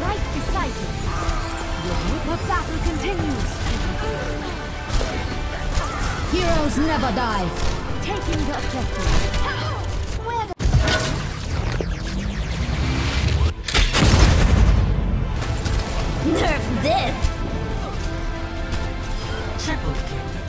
Right beside you. The battle continues. Heroes never die. Taking the objective. Where the Nerf this! Triple kill.